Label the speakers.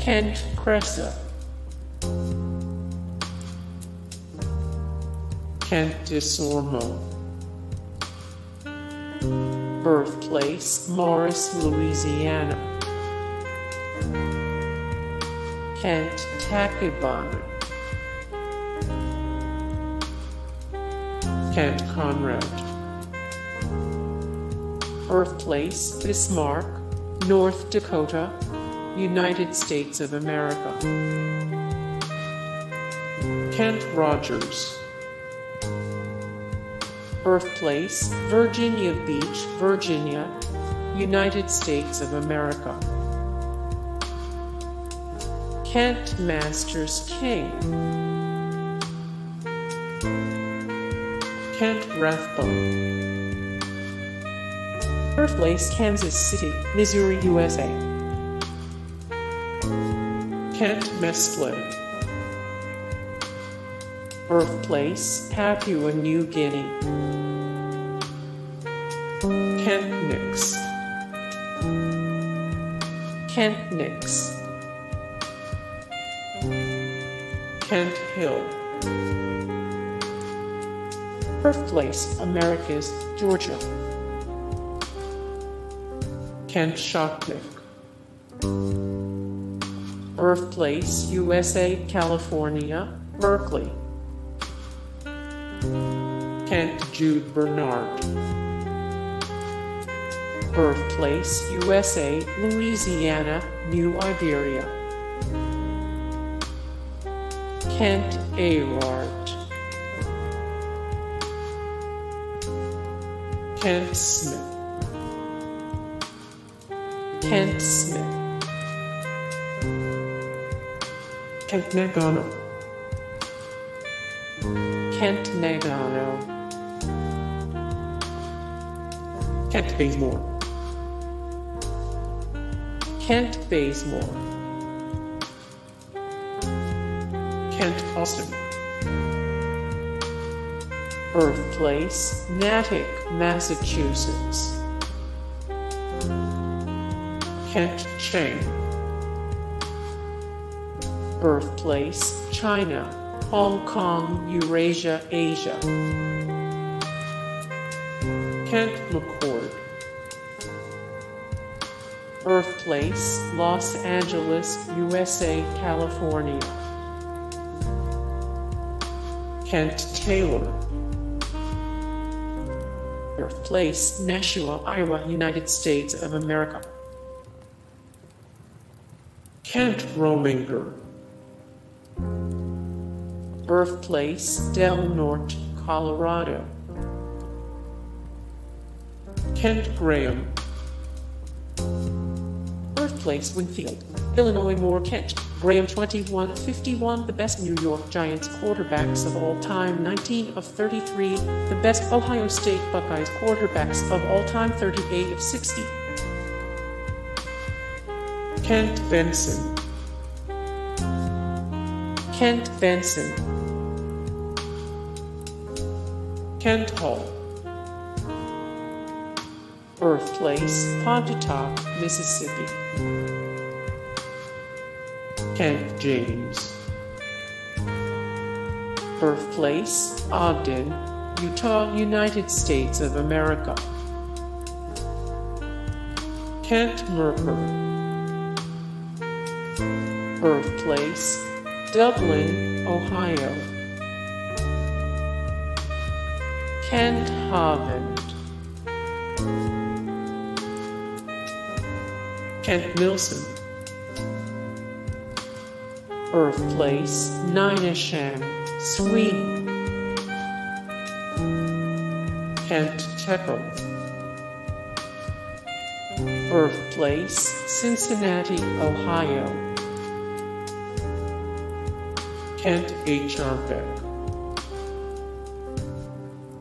Speaker 1: Kent Kresa. Kent Desormeaux. Birthplace Maurice, Louisiana. Kent Tachibana. Kent Conrad. Birthplace Bismarck, North Dakota, United States of America. Kent Rogers. Birthplace Virginia Beach, Virginia, United States of America. Kent Masters King. Kent Rathbun. Birthplace Kansas City, Missouri, USA. Kent Mesplay. Birthplace Papua New Guinea. Kent Nix. Kent Nix. Kent Hill. Birthplace Americus, Georgia. Kent Shocknek. Birthplace USA, California, Berkeley. Kent Jude Bernard. Birthplace USA, Louisiana, New Iberia. Kent Ehrhardt. Kent Smith. Kent Smith. Kent Nagano. Kent Nagano. Kent Bazemore. Kent Bazemore. Kent Austin. Birthplace Natick, Massachusetts. Kent Cheng. Birthplace China, Hong Kong, Eurasia, Asia. Kent McCord. Birthplace Los Angeles, USA, California. Kent Taylor. Birthplace Nashua, Iowa, United States of America. Kent Rominger. Birthplace Del Norte, Colorado. Kent Graham. Birthplace Winfield, Illinois Moore Kent. Graham 2151, the best New York Giants quarterbacks of all time, 19 of 33, the best Ohio State Buckeyes quarterbacks of all time, 38 of 60. Kent Benson. Kent Benson. Kent Hull. Birthplace Pontotoc, Mississippi. Kent James. Birthplace Ogden, Utah, United States of America. Kent Mercker. Birthplace Dublin, Ohio. Kent Hovind. Kent Nilsson. Birthplace Nynäshamn, Sweden. Kent Tekulve. Birthplace Cincinnati, Ohio. Kent H.